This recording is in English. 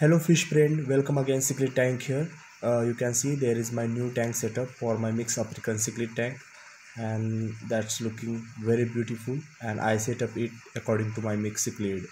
hello fish friend welcome again cichlid tank here. Uh, you can see there is my new tank setup for my mixed african cichlid tank and that's looking very beautiful and i set up it according to my mixed cichlid